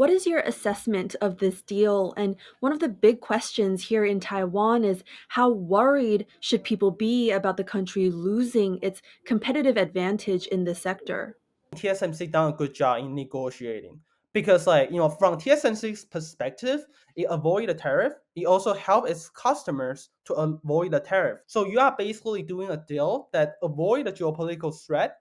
What is your assessment of this deal? And one of the big questions here in Taiwan is how worried should people be about the country losing its competitive advantage in this sector? TSMC done a good job in negotiating because like you know from TSMC's perspective, it avoid the tariff. It also help its customers to avoid the tariff. So you are basically doing a deal that avoid the geopolitical threat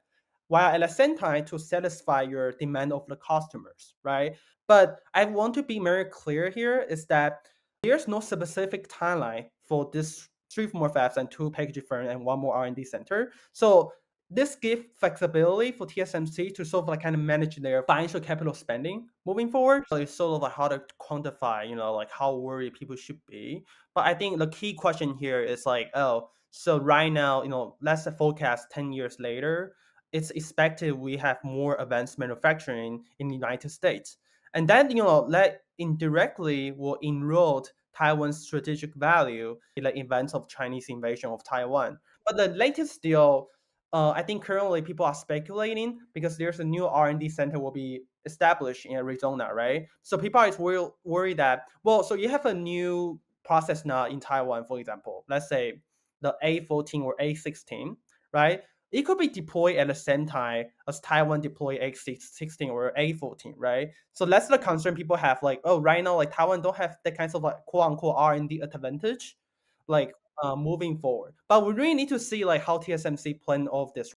while at the same time to satisfy your demand of the customers, right? But I want to be very clear here is that there's no specific timeline for this three more fabs and two packaging firms and one more R&D center. So this gives flexibility for TSMC to sort of like kind of manage their financial capital spending moving forward. So it's sort of like how to quantify, you know, like how worried people should be. But I think the key question here is like, oh, so right now, you know, let's forecast 10 years later, it's expected we have more advanced manufacturing in the United States. And then, you know, that indirectly will erode Taiwan's strategic value in the event of Chinese invasion of Taiwan. But the latest deal, uh, I think currently people are speculating because there's a new R&D center will be established in Arizona, right? So people are worried that, well, so you have a new process now in Taiwan, for example, let's say the A14 or A16, right? It could be deployed at the same time as Taiwan deploy A16 or A14, right? So that's the concern people have. Like, oh, right now, like Taiwan don't have that kinds of like quote unquote R and D advantage, like uh, moving forward. But we really need to see like how TSMC plan all of this.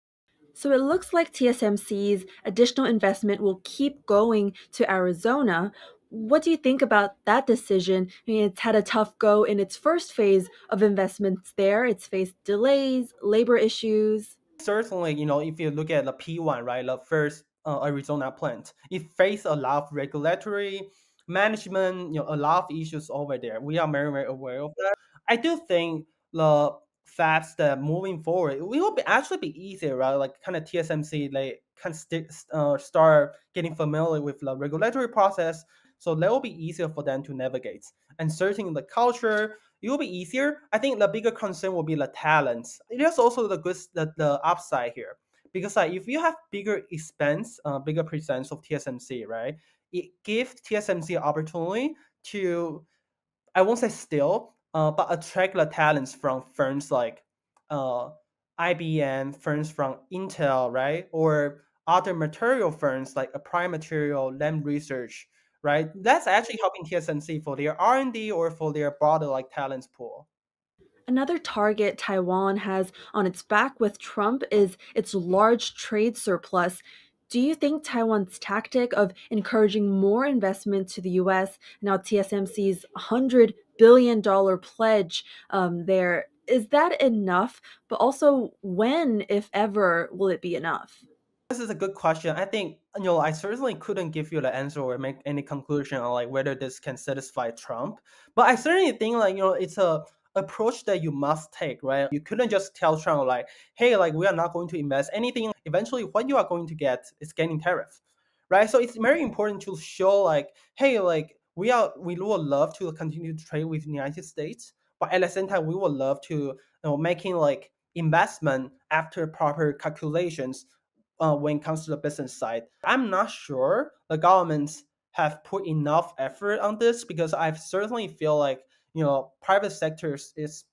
So it looks like TSMC's additional investment will keep going to Arizona. What do you think about that decision? I mean, it's had a tough go in its first phase of investments there. It's faced delays, labor issues certainly, you know, if you look at the P1, right, the first uh, Arizona plant, it faced a lot of regulatory management, you know, a lot of issues over there. We are very, very aware of that. I do think the fabs that moving forward, it will be actually be easier, right? Like kind of TSMC, they can st- uh, start getting familiar with the regulatory process. So that will be easier for them to navigate. And certainly the culture, it will be easier. I think the bigger concern will be the talents. There's also the good the, the upside here because like if you have bigger expense, uh, bigger presence of TSMC, right? It gives TSMC opportunity to, I won't say steal, uh, but attract the talents from firms like uh, IBM, firms from Intel, right, or other material firms like Applied Material, Lam Research, right? That's actually helping TSMC for their R&D or for their broader like talents pool. Another target Taiwan has on its back with Trump is its large trade surplus. Do you think Taiwan's tactic of encouraging more investment to the US, now TSMC's $100 billion pledge um, there, is that enough? But also, when, if ever, will it be enough? This is a good question. I think you know I certainly couldn't give you the answer or make any conclusion on like whether this can satisfy Trump. But I certainly think like you know it's a approach that you must take, right? You couldn't just tell Trump like, hey, like we are not going to invest anything. Eventually, what you are going to get is getting tariff, right? So it's very important to show like, hey, like we are we would love to continue to trade with the United States, but at the same time, we would love to you know making like investment after proper calculations uh, when it comes to the business side. I'm not sure the governments have put enough effort on this because I certainly feel like you know private sectors is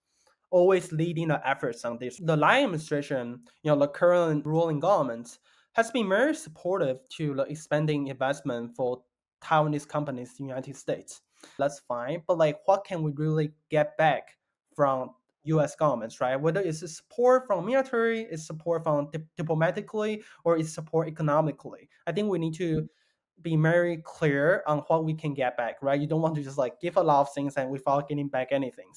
always leading the efforts on this. The Lai administration, you know, the current ruling government has been very supportive to the expanding investment for Taiwanese companies in the United States. That's fine, but like, what can we really get back from U.S. governments, right? Whether it's support from military, it's support from di- diplomatically, or it's support economically. I think we need to mm. be very clear on what we can get back, right? You don't want to just like give a lot of things and without getting back anything.